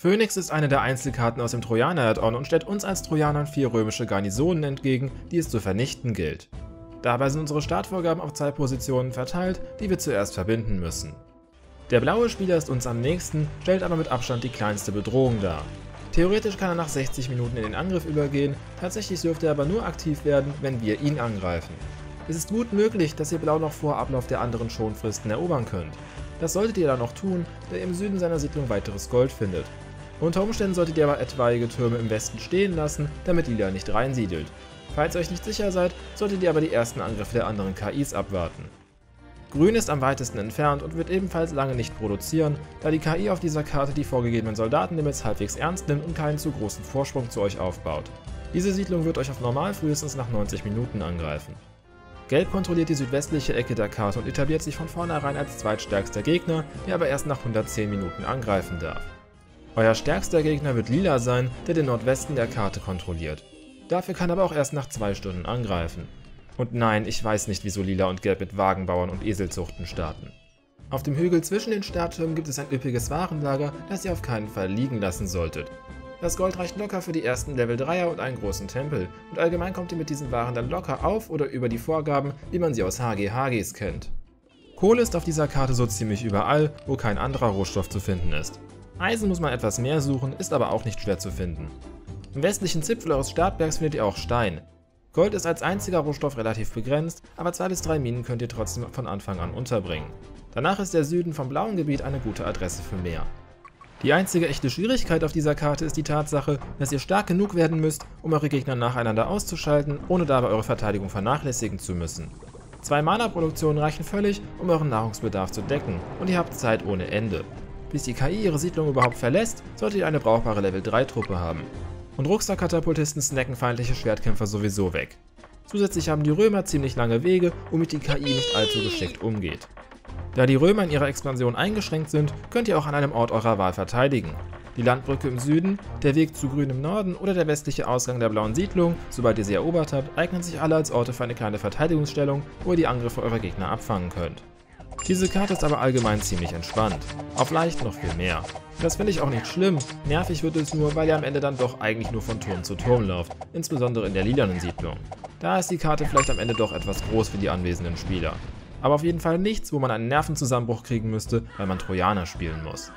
Phoenix ist eine der Einzelkarten aus dem Trojaner-Add-on und stellt uns als Trojanern vier römische Garnisonen entgegen, die es zu vernichten gilt. Dabei sind unsere Startvorgaben auf zwei Positionen verteilt, die wir zuerst verbinden müssen. Der blaue Spieler ist uns am nächsten, stellt aber mit Abstand die kleinste Bedrohung dar. Theoretisch kann er nach 60 Minuten in den Angriff übergehen, tatsächlich dürfte er aber nur aktiv werden, wenn wir ihn angreifen. Es ist gut möglich, dass ihr Blau noch vor Ablauf der anderen Schonfristen erobern könnt. Das solltet ihr dann noch tun, da ihr im Süden seiner Siedlung weiteres Gold findet. Unter Umständen solltet ihr aber etwaige Türme im Westen stehen lassen, damit Lila nicht reinsiedelt. Falls ihr euch nicht sicher seid, solltet ihr aber die ersten Angriffe der anderen KIs abwarten. Grün ist am weitesten entfernt und wird ebenfalls lange nicht produzieren, da die KI auf dieser Karte die vorgegebenen Soldatenlimits halbwegs ernst nimmt und keinen zu großen Vorsprung zu euch aufbaut. Diese Siedlung wird euch auf normal frühestens nach 90 Minuten angreifen. Gelb kontrolliert die südwestliche Ecke der Karte und etabliert sich von vornherein als zweitstärkster Gegner, der aber erst nach 110 Minuten angreifen darf. Euer stärkster Gegner wird Lila sein, der den Nordwesten der Karte kontrolliert. Dafür kann aber auch erst nach zwei Stunden angreifen. Und nein, ich weiß nicht, wieso Lila und Gelb mit Wagenbauern und Eselzuchten starten. Auf dem Hügel zwischen den Starttürmen gibt es ein üppiges Warenlager, das ihr auf keinen Fall liegen lassen solltet. Das Gold reicht locker für die ersten Level 3er und einen großen Tempel, und allgemein kommt ihr mit diesen Waren dann locker auf oder über die Vorgaben, wie man sie aus HGHGs kennt. Kohle ist auf dieser Karte so ziemlich überall, wo kein anderer Rohstoff zu finden ist. Eisen muss man etwas mehr suchen, ist aber auch nicht schwer zu finden. Im westlichen Zipfel eures Startbergs findet ihr auch Stein. Gold ist als einziger Rohstoff relativ begrenzt, aber zwei bis drei Minen könnt ihr trotzdem von Anfang an unterbringen. Danach ist der Süden vom blauen Gebiet eine gute Adresse für mehr. Die einzige echte Schwierigkeit auf dieser Karte ist die Tatsache, dass ihr stark genug werden müsst, um eure Gegner nacheinander auszuschalten, ohne dabei eure Verteidigung vernachlässigen zu müssen. Zwei Mana-Produktionen reichen völlig, um euren Nahrungsbedarf zu decken, und ihr habt Zeit ohne Ende. Bis die KI ihre Siedlung überhaupt verlässt, solltet ihr eine brauchbare Level 3 Truppe haben. Und Rucksack-Katapultisten snacken feindliche Schwertkämpfer sowieso weg. Zusätzlich haben die Römer ziemlich lange Wege, womit die KI nicht allzu geschickt umgeht. Da die Römer in ihrer Expansion eingeschränkt sind, könnt ihr auch an einem Ort eurer Wahl verteidigen. Die Landbrücke im Süden, der Weg zu Grün im Norden oder der westliche Ausgang der blauen Siedlung, sobald ihr sie erobert habt, eignen sich alle als Orte für eine kleine Verteidigungsstellung, wo ihr die Angriffe eurer Gegner abfangen könnt. Diese Karte ist aber allgemein ziemlich entspannt. Auf leicht noch viel mehr. Das finde ich auch nicht schlimm, nervig wird es nur, weil ihr am Ende dann doch eigentlich nur von Turm zu Turm lauft, insbesondere in der lilanen Siedlung. Da ist die Karte vielleicht am Ende doch etwas groß für die anwesenden Spieler. Aber auf jeden Fall nichts, wo man einen Nervenzusammenbruch kriegen müsste, weil man Trojaner spielen muss.